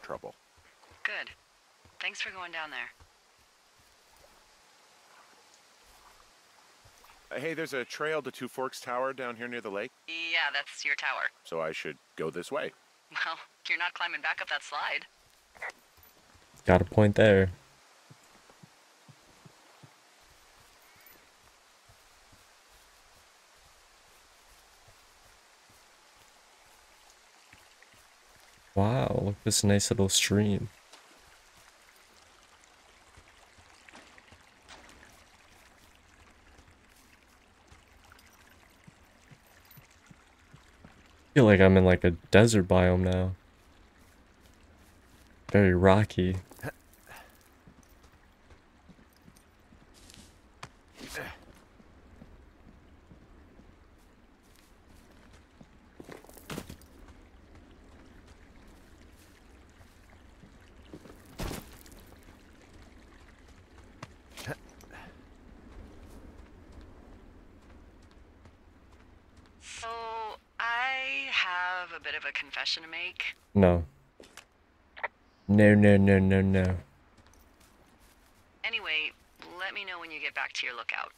trouble. Good. Thanks for going down there. Uh, hey, there's a trail to Two Forks Tower down here near the lake, Yeah, that's your tower. so I should go this way. Well, you're not climbing back up that slide. Got a point there. Wow, look at this nice little stream. I feel like I'm in like a desert biome now. Very rocky. So, I have a bit of a confession to make. No. No, no, no, no, no. Anyway, let me know when you get back to your lookout.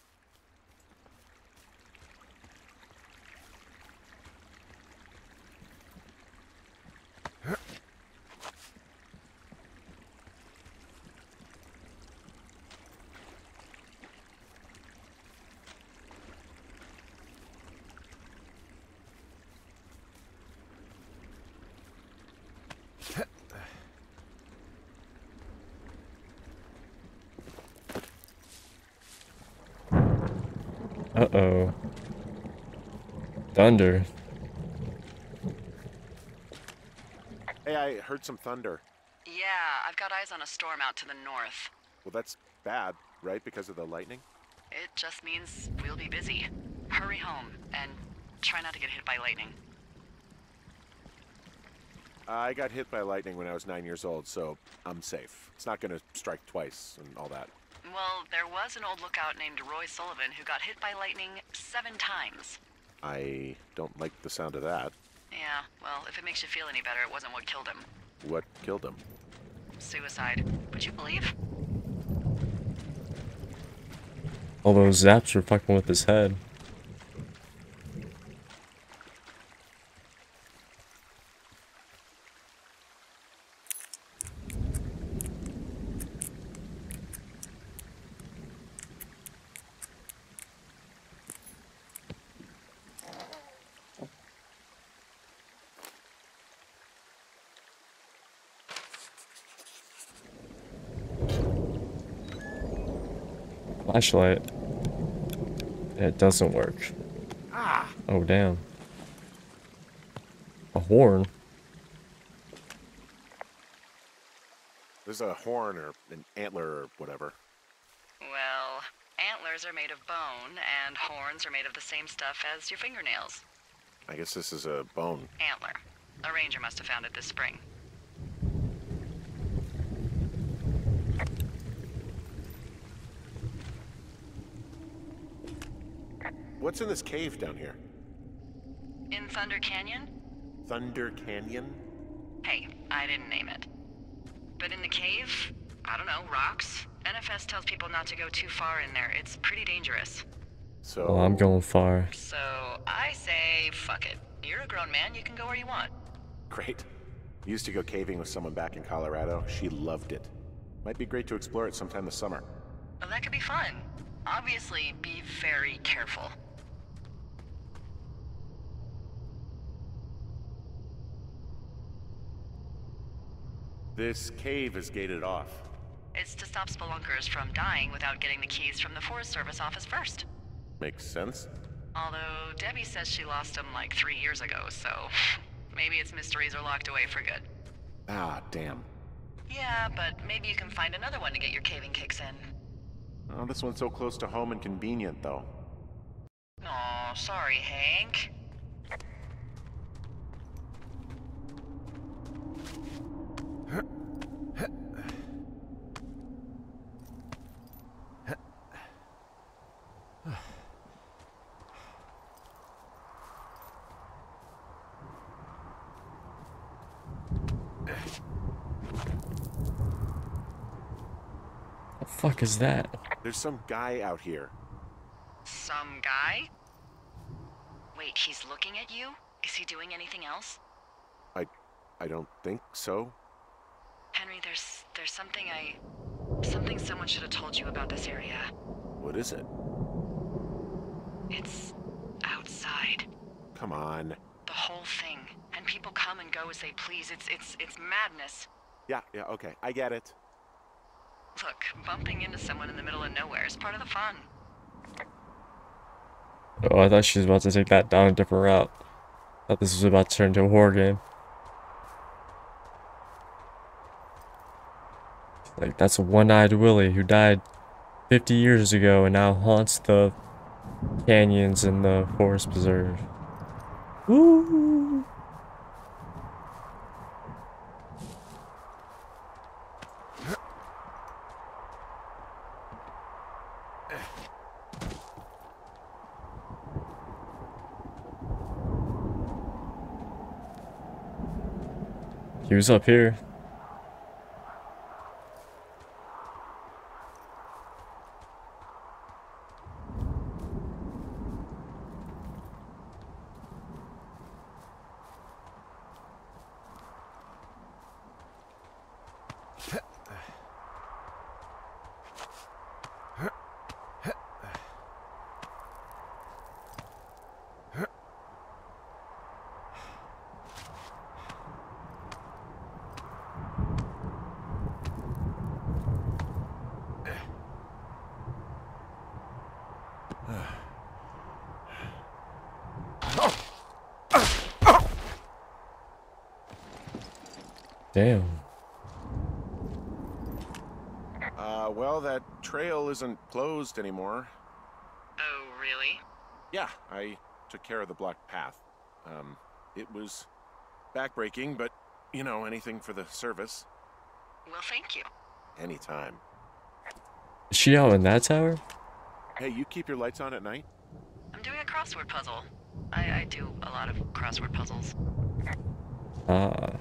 Uh-oh. Thunder. Hey, I heard some thunder. Yeah, I've got eyes on a storm out to the north. Well, that's bad, right? Because of the lightning? It just means we'll be busy. Hurry home and try not to get hit by lightning. I got hit by lightning when I was nine years old, so I'm safe. It's not gonna strike twice and all that. Well, there was an old lookout named Roy Sullivan who got hit by lightning seven times. I don't like the sound of that. Yeah, well, if it makes you feel any better, it wasn't what killed him. What killed him? Suicide. Would you believe? All those zaps were fucking with his head. Flashlight. It doesn't work. Ah! Oh, damn. A horn? There's a horn or an antler or whatever. Well, antlers are made of bone, and horns are made of the same stuff as your fingernails. I guess this is a bone. Antler. A ranger must have found it this spring. What's in this cave down here? In Thunder Canyon? Thunder Canyon? Hey, I didn't name it. But in the cave, I don't know, rocks? NFS tells people not to go too far in there. It's pretty dangerous. So Well, I'm going far. So I say, fuck it. You're a grown man, you can go where you want. great. Used to go caving with someone back in Colorado. She loved it. Might be great to explore it sometime this summer. Well, that could be fun. Obviously, be very careful. This cave is gated off. It's to stop spelunkers from dying without getting the keys from the Forest Service office first. Makes sense. Although Debbie says she lost them like three years ago, so maybe its mysteries are locked away for good. Ah, damn. Yeah, but maybe you can find another one to get your caving kicks in. Oh, this one's so close to home and convenient, though. Aw, sorry, Hank. Fuck is that? There's some guy out here. Some guy? Wait, he's looking at you? Is he doing anything else? I, I don't think so. Henry, there's there's something I something someone should have told you about this area. What is it? It's outside. Come on. The whole thing. And people come and go as they please. It's it's it's madness. Yeah, yeah, okay. I get it. Look, bumping into someone in the middle of nowhere is part of the fun. Oh, I thought she was about to take that down a different route. Thought this was about to turn into a horror game. Like, that's a one-eyed Willie who died 50 years ago and now haunts the canyons in the forest preserve. Woo! He was up here. Damn. Uh, well, that trail isn't closed anymore. Oh, really? Yeah, I took care of the blocked path. Um, it was backbreaking, but, you know, anything for the service. Well, thank you. Anytime. Is she out in that tower? Hey, you keep your lights on at night? I'm doing a crossword puzzle. I, I do a lot of crossword puzzles. Ah. Um,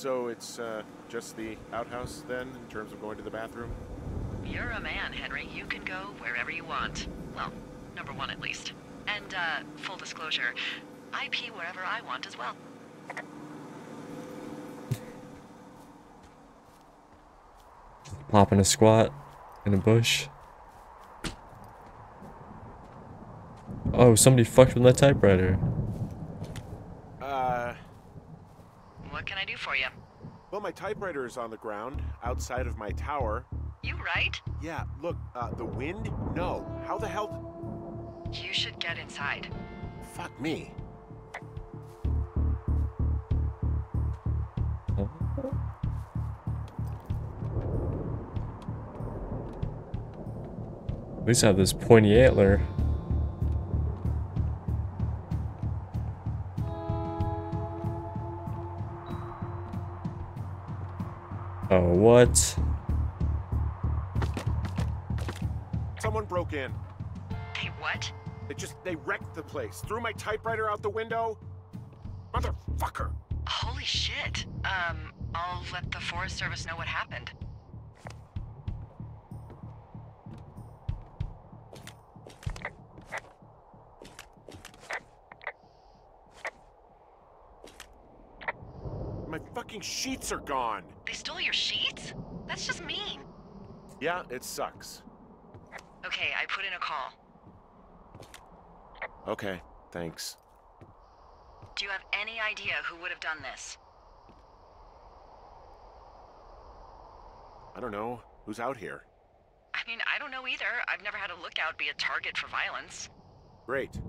so it's, uh, just the outhouse then, in terms of going to the bathroom? You're a man, Henry. You can go wherever you want. Well, number one at least. And, uh, full disclosure, I pee wherever I want as well. Popping a squat in a bush. Oh, somebody fucked with my typewriter. Uh, What can I do for you? well, my typewriter is on the ground, outside of my tower. You right? Yeah, look, uh, the wind? No. How the hell? You should get inside. Fuck me. At least I have this pointy antler. What? Someone broke in. Hey, what? They just, they wrecked the place. Threw my typewriter out the window. Motherfucker. Holy shit. Um, I'll let the Forest Service know what happened. Fucking sheets are gone. They stole your sheets? That's just mean. Yeah, it sucks. Okay, I put in a call. Okay, thanks. Do you have any idea who would have done this? I don't know. Who's out here? I mean, I don't know either. I've never had a lookout be a target for violence. Great.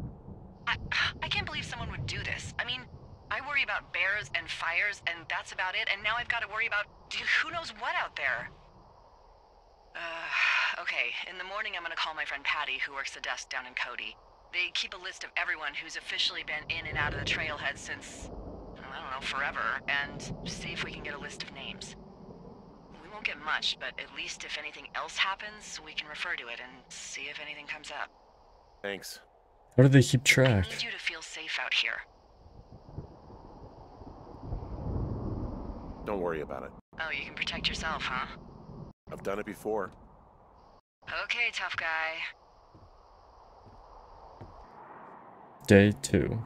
I, I can't believe someone would do this. I mean, I worry about bears and fires, and that's about it, and now I've got to worry about who knows what out there. Uh, okay, in the morning I'm gonna call my friend Patty, who works the desk down in Cody. They keep a list of everyone who's officially been in and out of the trailhead since, I don't know, forever, and see if we can get a list of names. We won't get much, but at least if anything else happens, we can refer to it and see if anything comes up. Thanks. How do they keep track? I track? need you to feel safe out here. Don't worry about it. Oh, you can protect yourself, huh? I've done it before. Okay, tough guy. Day two.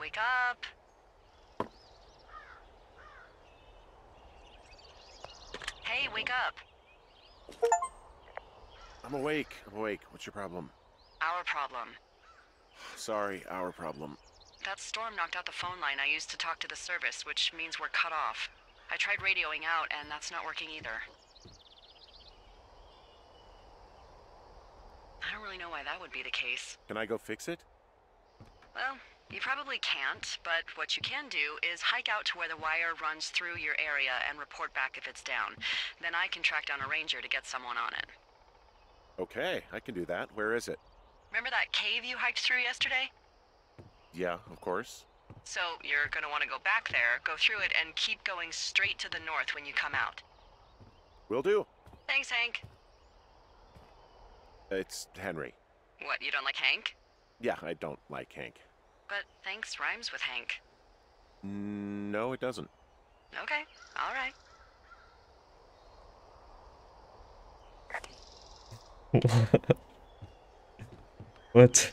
Wake up. Hey, wake up. I'm awake. I'm awake. What's your problem? Our problem. Sorry, our problem. That storm knocked out the phone line I used to talk to the service, which means we're cut off. I tried radioing out, and that's not working either. I don't really know why that would be the case. Can I go fix it? Well, you probably can't, but what you can do is hike out to where the wire runs through your area and report back if it's down. Then I can track down a ranger to get someone on it. Okay, I can do that. Where is it? Remember that cave you hiked through yesterday? Yeah, of course. So you're gonna want to go back there, go through it, and keep going straight to the north when you come out. Will do. Thanks, Hank. It's Henry. What, you don't like Hank? Yeah, I don't like Hank. But thanks rhymes with Hank. No, it doesn't. Okay, alright. what?